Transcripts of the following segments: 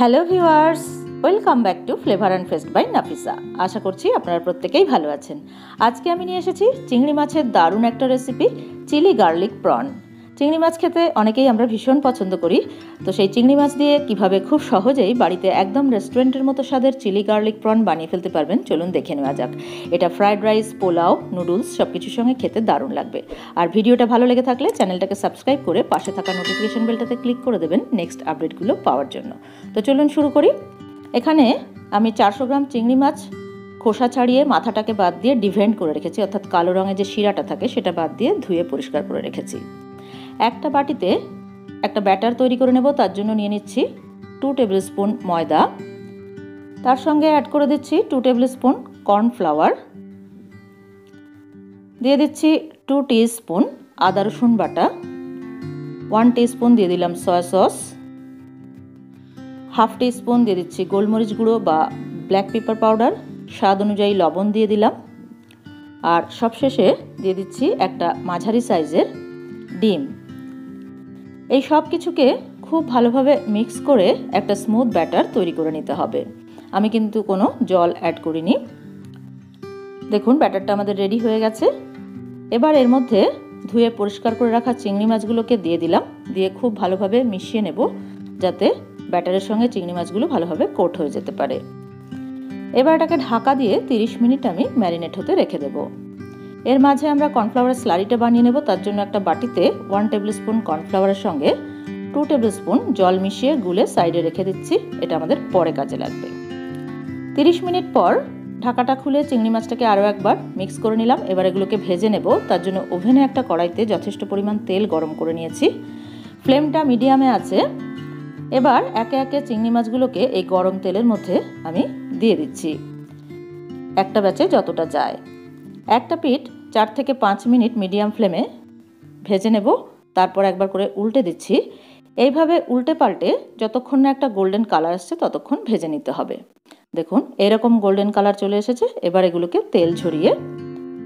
Hello viewers, welcome back to flavour and fest by Nafisa. আশা করছি আপনারা প্রত্যেকেই ভালো আছেন। আজকে আমি নিয়ে এসেছি চিংড়ি মাছের দারুণ একটা রেসিপি, চিলি গার্লিক প্রন। চিংড়ি মাছ খেতে অনেকেই আমরা ভীষণ পছন্দ করি। তো সেই চিংড়ি মাছ দিয়ে কীভাবে খুব সহজেই বাড়িতে একদম রেস্টুরেন্টের মতো স্বাদের চিলি গার্লিক প্রন বানিয়ে ফেলতে পারবেন, চলুন দেখে নেওয়া যাক। এটা ফ্রায়েড রাইস, পোলাও, নুডলস সব কিছুর সঙ্গে খেতে দারুণ লাগবে। আর ভিডিওটা ভালো লেগে থাকলে চ্যানেলটাকে সাবস্ক্রাইব করে পাশে থাকা নোটিফিকেশন বেলটাতে ক্লিক করে দেবেন নেক্সট আপডেটগুলো পাওয়ার জন্য। তো চলুন শুরু করি। এখানে আমি চারশো গ্রাম চিংড়ি মাছ খোসা ছাড়িয়ে মাথাটাকে বাদ দিয়ে ডিভেন্ড করে রেখেছি, অর্থাৎ কালো রঙের যে শিরাটা থাকে সেটা বাদ দিয়ে ধুয়ে পরিষ্কার করে রেখেছি। একটা বাটিতে একটা ব্যাটার তৈরি করে নেব, তার জন্য নিয়ে নিচ্ছি টু টেবিল স্পুন ময়দা। তার সঙ্গে অ্যাড করে দিচ্ছি টু টেবিল স্পুন কর্নফ্লাওয়ার দিয়ে দিচ্ছি টু টি স্পুন আদা রসুন বাটা। ওয়ান স্পুন দিয়ে দিলাম soya sauce half teaspoon দিয়ে দিচ্ছি গোলমরিচ গুঁড়ো বা ব্ল্যাক পেপার পাউডার স্বাদ অনুযায়ী লবণ দিয়ে দিলাম। আর সবশেষে দিয়ে দিচ্ছি একটা মাঝারি সাইজের ডিম। এই সব কিছুকে খুব ভালোভাবে মিক্স করে একটা স্মুথ ব্যাটার তৈরি করে নিতে হবে। আমি কিন্তু কোনো জল অ্যাড করিনি। দেখুন, ব্যাটারটা আমাদের রেডি হয়ে গেছে। এবার এর মধ্যে ধুয়ে পরিষ্কার করে রাখা চিংড়ি মাছগুলোকে দিয়ে দিলাম। দিয়ে খুব ভালোভাবে মিশিয়ে নেব যাতে ব্যাটারের সঙ্গে চিংড়ি মাছগুলো ভালোভাবে কোট হয়ে যেতে পারে। এবার এটাকে ঢাকা দিয়ে 30 মিনিট আমি ম্যারিনেট হতে রেখে দেবো। এর মাঝে আমরা কর্নফ্লাওয়ারের স্লারিটা বানিয়ে নেব, তার জন্য একটা বাটিতে ওয়ান টেবিল স্পুন কর্নফ্লাওয়ারের সঙ্গে টু টেবিল স্পুন জল মিশিয়ে গুলে সাইডে রেখে দিচ্ছি, এটা আমাদের পরে কাজে লাগবে। তিরিশ মিনিট পর ঢাকাটা খুলে চিংড়ি মাছটাকে আরও একবার মিক্স করে নিলাম, এবার এগুলোকে ভেজে নেব, তার জন্য ওভেনে একটা কড়াইতে যথেষ্ট পরিমাণ তেল গরম করে নিয়েছি। ফ্লেমটা মিডিয়ামে আছে, এবার একে একে চিংড়ি মাছগুলোকে এই গরম তেলের মধ্যে আমি দিয়ে দিচ্ছি, একটা ব্যাচে যতটা যায়। একটা পিঠ চার থেকে পাঁচ মিনিট মিডিয়াম ফ্লেমে ভেজে নেব। তারপর একবার করে উল্টে দিচ্ছি। এইভাবে উল্টে পাল্টে যতক্ষণ না একটা গোল্ডেন কালার আসছে, ততক্ষণ ভেজে নিতে হবে। দেখুন, এরকম গোল্ডেন কালার চলে এসেছে। এবার এগুলোকে তেল ঝরিয়ে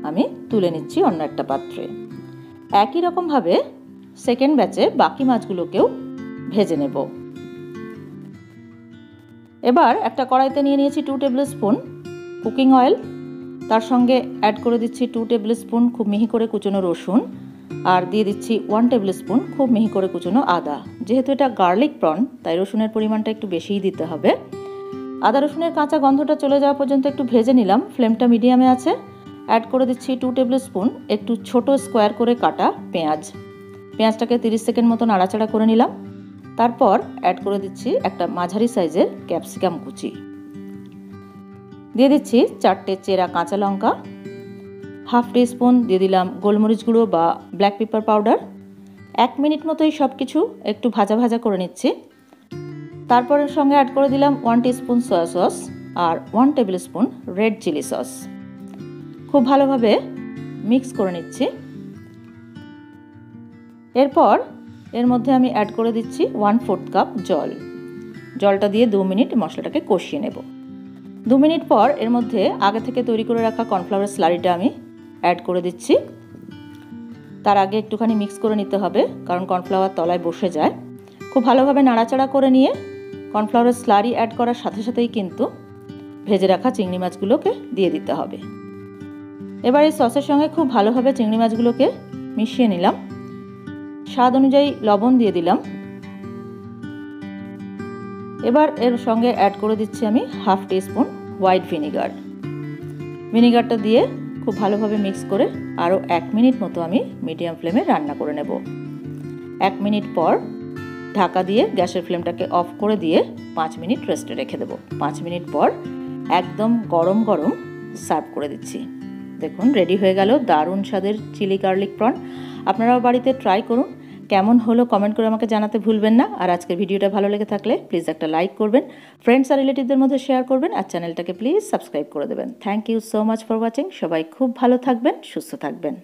আমি তুলে নিচ্ছি অন্য একটা পাত্রে। একই রকমভাবে সেকেন্ড ব্যাচে বাকি মাছগুলোকেও ভেজে নেব। এবার একটা কড়াইতে নিয়ে নিয়েছি two tablespoon cooking oil তার সঙ্গে অ্যাড করে দিচ্ছি টু টেবিল স্পুন খুব মিহি করে কুচনো রসুন আর দিয়ে দিচ্ছি ওয়ান টেবিল স্পুন খুব মিহি করে কুচনো আদা। যেহেতু এটা গার্লিক প্রন তাই রসুনের পরিমাণটা একটু বেশিই দিতে হবে। আদা রসুনের কাঁচা গন্ধটা চলে যাওয়া পর্যন্ত একটু ভেজে নিলাম ফ্লেমটা মিডিয়ামে আছে। অ্যাড করে দিচ্ছি টু টেবিল স্পুন একটু ছোট স্কোয়ার করে কাটা পেঁয়াজ। পেঁয়াজটাকে তিরিশ সেকেন্ড মতো নাড়াচাড়া করে নিলাম। তারপর অ্যাড করে দিচ্ছি একটা মাঝারি সাইজের ক্যাপসিকাম কুচি। দিয়ে দিচ্ছি চারটে চেরা কাঁচা লঙ্কা, হাফ টি স্পুন দিয়ে দিলাম গোলমরিচ গুঁড়ো বা ব্ল্যাক পেপার পাউডার এক মিনিট মতোই সব কিছু একটু ভাজা ভাজা করে নিচ্ছি। তারপরের সঙ্গে অ্যাড করে দিলাম ওয়ান স্পুন সয়া সস আর one tablespoon red chilli sauce খুব ভালোভাবে মিক্স করে নিচ্ছি। এরপর এর মধ্যে আমি অ্যাড করে দিচ্ছি ওয়ান ফোর্থ কাপ জল। জলটা দিয়ে দু মিনিট মশলাটাকে কষিয়ে নেব। দু মিনিট পর এর মধ্যে আগে থেকে তৈরি করে রাখা কর্নফ্লাওয়ার স্লারিটা আমি অ্যাড করে দিচ্ছি। তার আগে একটুখানি মিক্স করে নিতে হবে, কারণ কর্নফ্লাওয়ার তলায় বসে যায়। খুব ভালোভাবে নাড়াচাড়া করে নিয়ে কর্নফ্লাওয়ারের স্লারি অ্যাড করার সাথে সাথেই কিন্তু ভেজে রাখা চিংড়ি মাছগুলোকে দিয়ে দিতে হবে। এবার এই সসের সঙ্গে খুব ভালোভাবে চিংড়ি মাছগুলোকে মিশিয়ে নিলাম। স্বাদ অনুযায়ী লবণ দিয়ে দিলাম। এবার এর সঙ্গে অ্যাড করে দিচ্ছি আমি হাফ স্পুন হোয়াইট ভিনিগার ভিনিগারটা দিয়ে খুব ভালোভাবে মিক্স করে আরও এক মিনিট মতো আমি মিডিয়াম ফ্লেমে রান্না করে নেব। এক মিনিট পর ঢাকা দিয়ে গ্যাসের ফ্লেমটাকে অফ করে দিয়ে পাঁচ মিনিট রেস্টে রেখে দেবো। পাঁচ মিনিট পর একদম গরম গরম সার্ভ করে দিচ্ছি। দেখুন রেডি হয়ে গেল দারুণ স্বাদের চিলি গার্লিক প্রন আপনারাও বাড়িতে ট্রাই করুন। কেমন হলো কমেন্ট করে আমাকে জানাতে ভুলবেন না। আর আজকের ভিডিওটা ভালো লেগে থাকলে প্লিজ একটা লাইক করবেন ফ্রেন্ডস আর রিলেটিভদের মধ্যে শেয়ার করবেন আর চ্যানেলটাকে প্লিজ সাবস্ক্রাইব করে দেবেন। Thank you so much for watching সবাই খুব ভালো থাকবেন, সুস্থ থাকবেন।